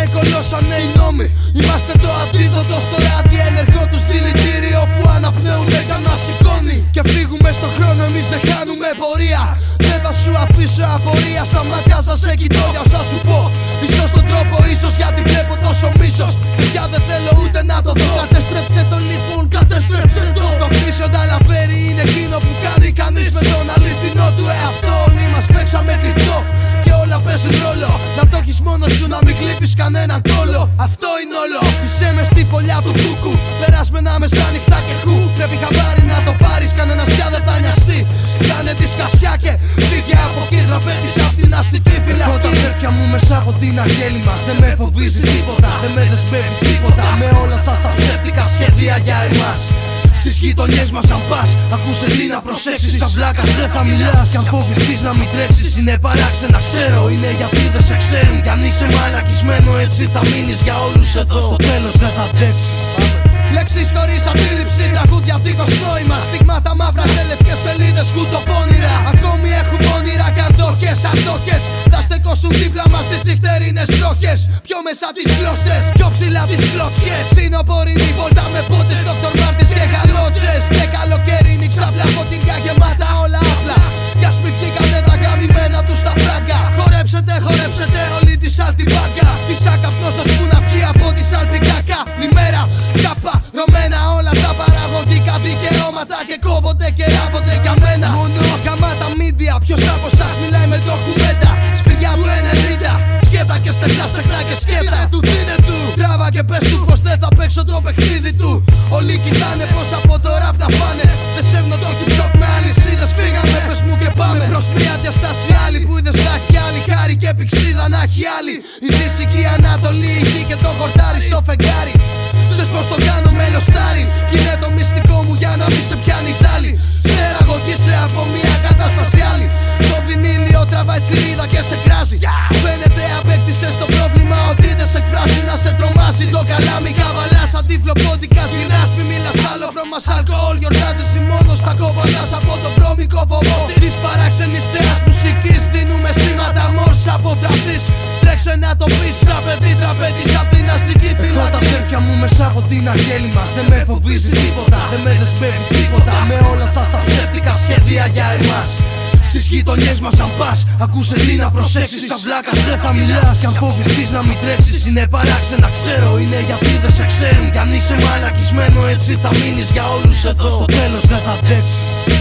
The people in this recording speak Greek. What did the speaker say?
δεν με κολώσανε οι νόμοι. Είμαστε το αντίδοτο στο ράδι ενεργό του δηλητήριο Που αναπνέουν έκανα σηκώνει. Και φύγουμε στον χρόνο εμείς δεν χάνουμε πορεία. Δεν θα σου αφήσω απορία στα μάτια σας σε κοιτώ για όσα σου πω. Ίσως στον τρόπο ίσως γιατί κανέναν κόλο Αυτό είναι όλο. Είσαι μες στη φωλιά του κούκου Περάσμενα μεσάνυχτα και χου. Πρέπει χαμπάρι να το πάρεις Κανένας πια δεν θα νοιαστεί. Κάνε τη σκασιά και φύγε από εκεί Ραπέτης απ' την αστική φυλακή. Τα αδέρφια μου μέσα από την αγέλη μας Δεν με φοβίζει τίποτα Δεν με δεσμεύει τίποτα. Με όλα σας τα ψεύτικα σχέδια για εμάς Στις γειτονιές μας, αν πας, ακούσες τι να προσέξεις. Σαν βλάκας δεν θα μιλάς. Κι αν φοβηθείς να μην τρέξεις, είναι παράξενα. Ξέρω, είναι γιατί δεν σε ξέρουν. Κι αν είσαι μαλακισμένο, έτσι θα μείνεις για όλους εδώ. Στο τέλος δεν θα αντέξει. Λέξεις χωρίς αντίληψη, τραγούδια δίχως νόημα. Στιγμάτα μαύρα σε λευκέ σελίδες, κουτοπώνυρα. Ακόμη έχουμε όνειρα και αντόχε, αντόχε. Θα στεκόσουν δίπλα μας τις νυχτερινές βροχές. Πιο μέσα τις γλώσσες, πιο ψηλά τις κλωτσιές. Στην οπορεινή βόλτα με πότες, Dr. Τράβα και πες του πως δεν θα παίξω το παιχνίδι του. Όλοι κοιτάνε πώ από το ραπ να φάνε. Δεν σέρνω το hip hop με αλυσίδες. Φύγαμε, πες μου και πάμε. Προς μια διαστάση άλλη που είδες να έχει άλλη. Χάρη και πηξίδα να έχει άλλη. Η Δύση και η Ανατολή, η γη και το χορτάρι στο φεγγάρι. Ξέρεις πως το κάνω με λοστάρι Κι είναι το μυστικό μου για να μην σε πιάνεις άλλη Στεραγωγήσε από μια τρομάζει το καλάμι καβαλάς Αντιφλοπόντικα γυρνάς Μη μιλάς άλλο. Βρώμας αλκοόλ Γιορτάζεις μόνο στα κόβαλας από το βρώμικο βωμό Της παράξενης θεάς. Μουσικής δίνουμε σήματα μόρς από βραθείς Τρέξε να το πεις σαν παιδί τραπέζι απ' την αστική φυλακή. Τα αδέρφια μου μέσα από την αγέλη μας. Δεν με φοβίζει τίποτα, δεν με δεσμεύει τίποτα. Με όλα σας τα ψεύτικα σχέδια για εμάς στις γειτονιές μας αν πας Ακούσε τι να προσέξεις. Σαν βλάκας δεν θα μιλάς Κι αν φοβηθείς να μην τρέξεις. Είναι παράξενα ξέρω Είναι γιατί δεν σε ξέρουν. Κι αν είσαι μαλακισμένο έτσι θα μείνεις για όλους εδώ. Στο τέλος δεν θα αντέξεις